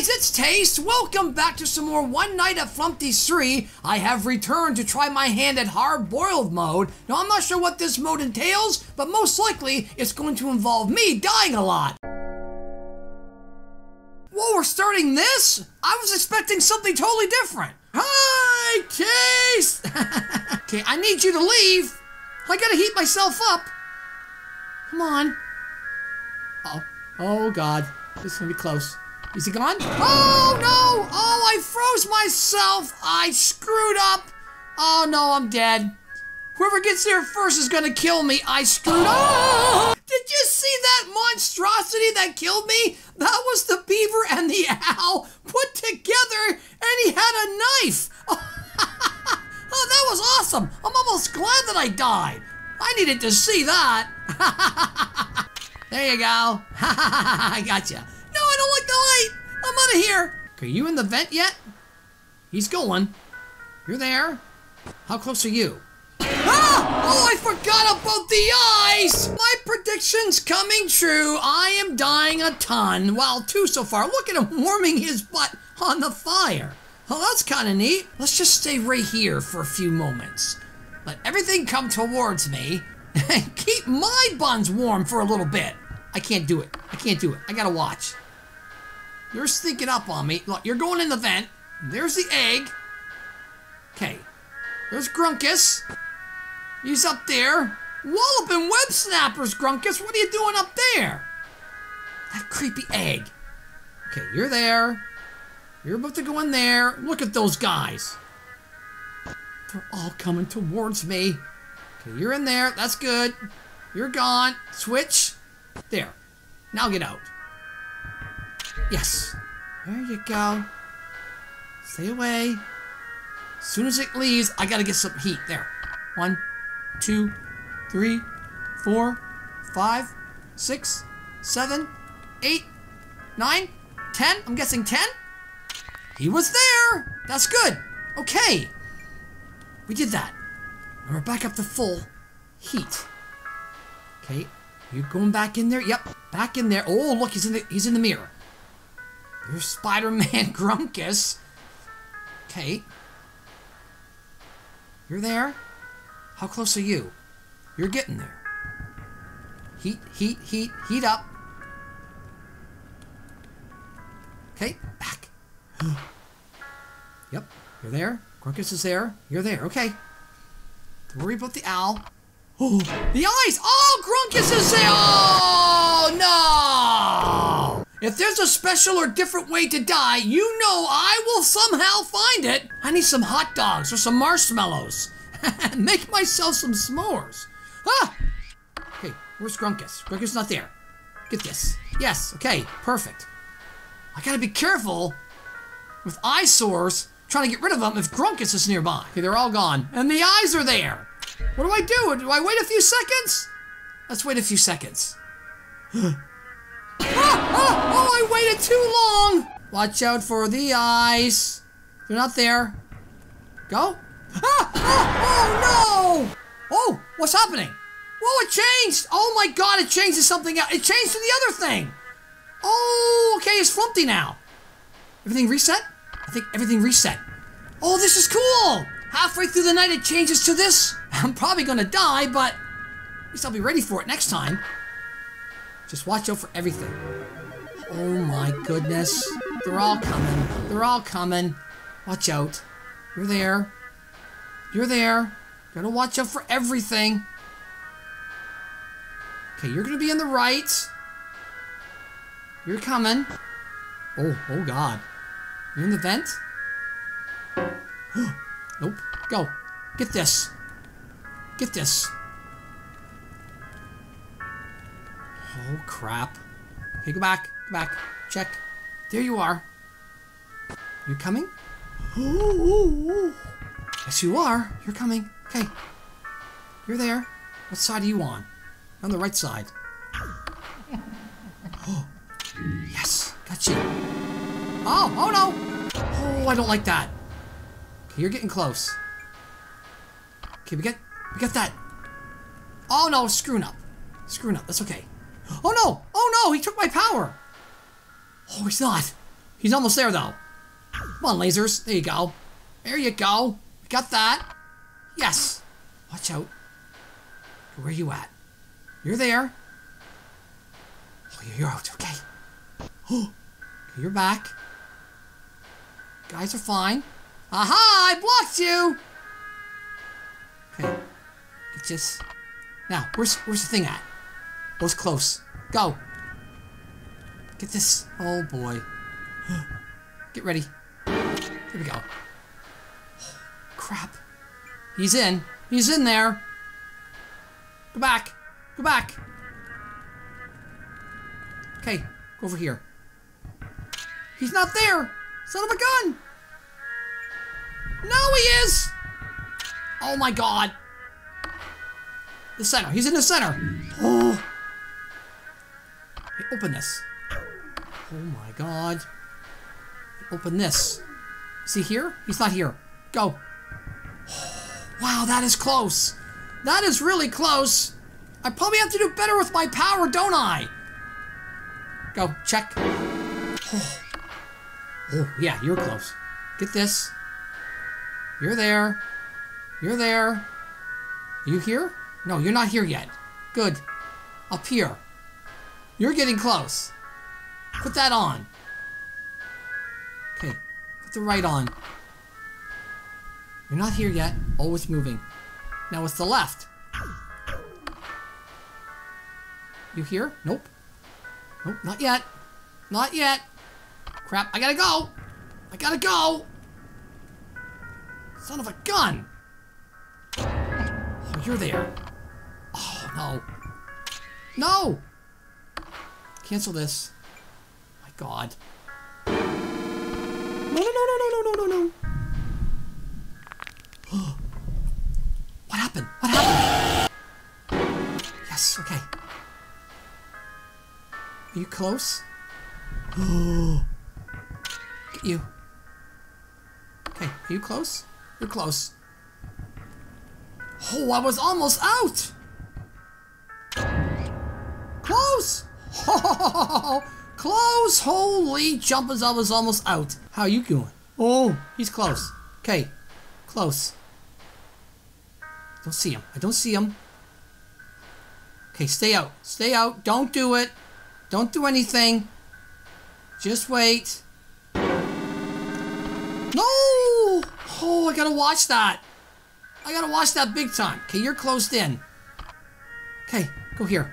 guys, it's Taste. Welcome back to some more One Night at Flumpty's 3. I have returned to try my hand at hard-boiled mode. Now, I'm not sure what this mode entails, but most likely it's going to involve me dying a lot. Whoa, we're starting this? I was expecting something totally different. Hi, Taste! okay, I need you to leave. I gotta heat myself up. Come on. Oh, oh God. This is gonna be close. Is he gone? Oh no! Oh, I froze myself! I screwed up! Oh no, I'm dead. Whoever gets there first is gonna kill me. I screwed up! Did you see that monstrosity that killed me? That was the beaver and the owl put together, and he had a knife! oh, that was awesome! I'm almost glad that I died. I needed to see that. there you go. I got you. No, I don't like the light. I'm out of here. Are you in the vent yet? He's going. You're there. How close are you? Ah! Oh, I forgot about the eyes! My prediction's coming true. I am dying a ton. Well, two so far. Look at him warming his butt on the fire. Oh, that's kind of neat. Let's just stay right here for a few moments. Let everything come towards me and keep my buns warm for a little bit. I can't do it. I can't do it. I gotta watch. You're sneaking up on me. Look, you're going in the vent. There's the egg. Okay. There's Grunkus. He's up there. Walloping web snappers, Grunkus. What are you doing up there? That creepy egg. Okay, you're there. You're about to go in there. Look at those guys. They're all coming towards me. Okay, you're in there. That's good. You're gone. Switch. There. Now get out. Yes. There you go. Stay away. As soon as it leaves, I gotta get some heat. There. One, two, three, four, five, six, seven, eight, nine, ten. I'm guessing ten? He was there! That's good. Okay. We did that. And we're back up to full heat. Okay. You going back in there? Yep. Back in there. Oh, look, he's in the he's in the mirror. There's Spider-Man Grunkus. Okay. You're there? How close are you? You're getting there. Heat, heat, heat, heat up. Okay, back. yep, you're there. Grunkus is there. You're there. Okay. Don't worry about the owl. Oh, the eyes! Oh, Grunkus is there! Oh! If there's a special or different way to die, you know I will somehow find it. I need some hot dogs or some marshmallows. Make myself some s'mores. Ah! Okay, where's Grunkus? Grunkus not there. Get this. Yes, okay, perfect. I gotta be careful with Eyesaurs trying to get rid of them if Grunkus is nearby. Okay, they're all gone. And the eyes are there. What do I do? Do I wait a few seconds? Let's wait a few seconds. ah, ah, oh, I waited too long. Watch out for the eyes. They're not there. Go. Ah, ah, oh, no. Oh, what's happening? Whoa, it changed. Oh, my God, it changed to something else. It changed to the other thing. Oh, okay, it's Flumpty now. Everything reset? I think everything reset. Oh, this is cool! Halfway through the night it changes to this. I'm probably gonna die, but at least I'll be ready for it next time. Just watch out for everything. Oh my goodness. They're all coming. They're all coming. Watch out. You're there. You're there. Gotta watch out for everything. Okay, you're gonna be in the right. You're coming. Oh, oh god. You're in the vent? nope. Go. Get this. Get this. Oh, crap. Okay, go back. Go back. Check. There you are. You coming? Ooh, yes, you are. You're coming. Okay. You're there. What side are you on? On the right side. Oh. Yes. Got you. Oh, oh no! Oh, I don't like that. Okay, you're getting close. Okay, we get we get that. Oh no, screwing up. Screwing up, that's okay. Oh no! Oh no, he took my power! Oh, he's not. He's almost there, though. Come on, lasers. There you go. There you go. Got that. Yes. Watch out. Where are you at? You're there. Oh, you're out. Okay. Oh, you're back. Guys are fine. Aha! I blocked you! Okay. Get this. Now, where's where's the thing at? It's close. Go. Get this. Oh boy. Get ready. Here we go. Oh, crap. He's in. He's in there. Go back. Go back. Okay, go over here. He's not there. Son of a gun. No, he is. Oh my god. The center. He's in the center. Open this. Oh my god. Open this. See here? He's not here. Go. Wow, that is close. That is really close. I probably have to do better with my power, don't I? Go, check. Oh, oh yeah, you're close. Get this. You're there. You're there. Are you here? No, you're not here yet. Good. Up here. You're getting close. Put that on. Okay. Put the right on. You're not here yet. Oh, Always moving. Now it's the left. You here? Nope. Nope, not yet. Not yet. Crap, I gotta go. I gotta go. Son of a gun. Oh, you're there. Oh, no. No! Cancel this. My god. No, no, no, no, no, no, no, no, no. what happened? What happened? Yes, okay. Are you close? Oh. Get you. Okay, are you close? You're close. Oh, I was almost out! Close! Oh, close! Holy jumpers, I was almost out. How are you doing? Oh, he's close. Okay, close. Don't see him. I don't see him. Okay, stay out. Stay out. Don't do it. Don't do anything. Just wait. No! Oh, I gotta watch that. I gotta watch that big time. Okay, you're closed in. Okay, go here.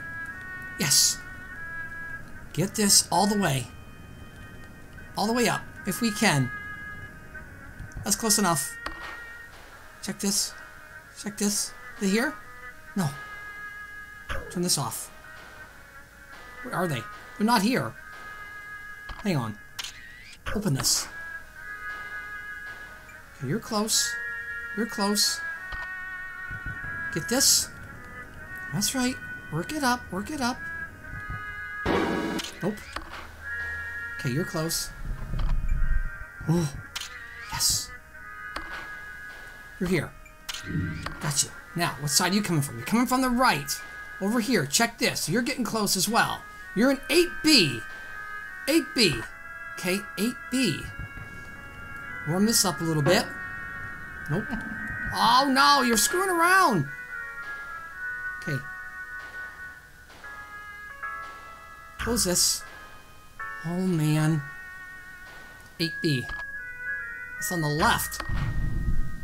Yes. Get this all the way. All the way up, if we can. That's close enough. Check this. Check this. They here? No. Turn this off. Where are they? They're not here. Hang on. Open this. Okay, you're close. You're close. Get this. That's right. Work it up. Work it up. Nope. Okay, you're close. Oh, yes. You're here. Gotcha. Now, what side are you coming from? You're coming from the right. Over here. Check this. You're getting close as well. You're in 8B. 8B. Okay, 8B. Warm this up a little bit. Nope. Oh no, you're screwing around. Okay. Close this. Oh man. 8B. It's on the left.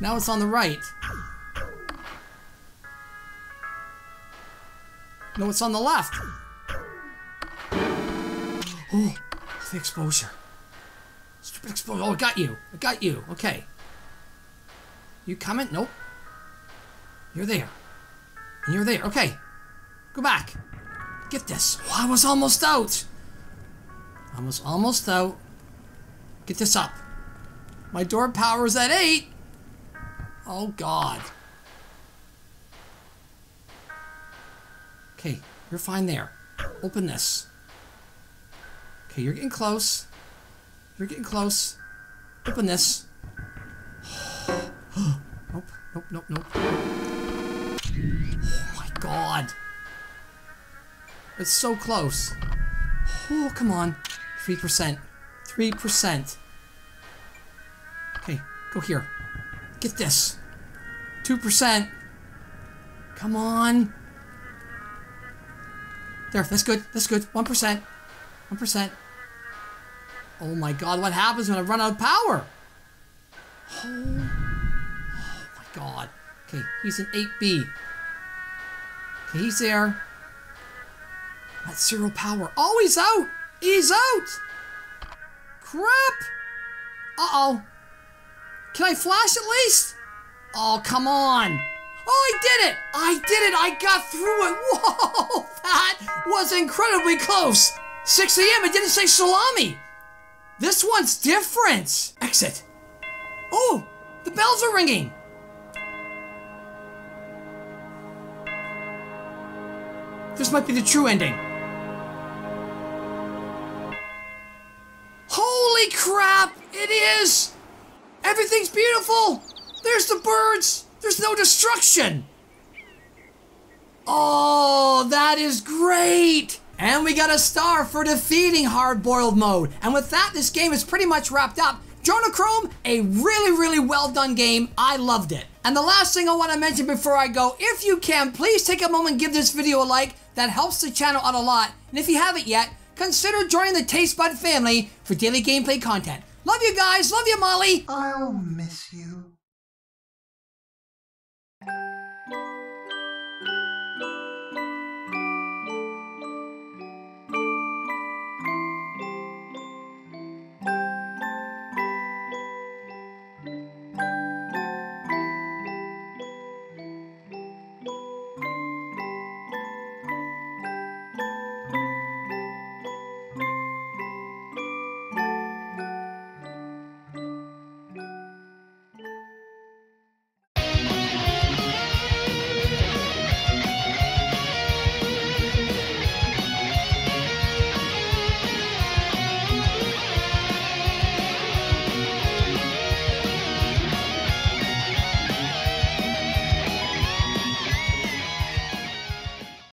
Now it's on the right. No, it's on the left. Oh, the exposure. Stupid exposure. Oh, I got you. I got you. Okay. You coming? Nope. You're there. And you're there. Okay. Go back. Get this. Oh, I was almost out. I was almost out. Get this up. My door power is at 8. Oh, God. Okay, you're fine there. Open this. Okay, you're getting close. You're getting close. Open this. nope, nope, nope, nope. Oh my god. It's so close. Oh, come on. 3%. 3%. Okay, go here. Get this. 2%. Come on. There, that's good. That's good. 1%. 1%. Oh my god, what happens when I run out of power? Oh, oh my god. Okay, he's an 8B. Okay, he's there. At zero power. Oh, he's out! He's out! Crap! Uh-oh. Can I flash at least? Oh, come on. Oh, I did it! I did it! I got through it! Whoa! That was incredibly close! 6 a.m. It didn't say salami! This one's different! Exit. Oh! The bells are ringing! This might be the true ending. Is! Everything's beautiful! There's the birds! There's no destruction! Oh, that is great! And we got a star for defeating hard-boiled mode. And with that, this game is pretty much wrapped up. Chrome, a really, really well done game. I loved it. And the last thing I want to mention before I go, if you can, please take a moment give this video a like. That helps the channel out a lot. And if you haven't yet, consider joining the Taste Bud family for daily gameplay content. Love you guys. Love you, Molly. I'll miss you.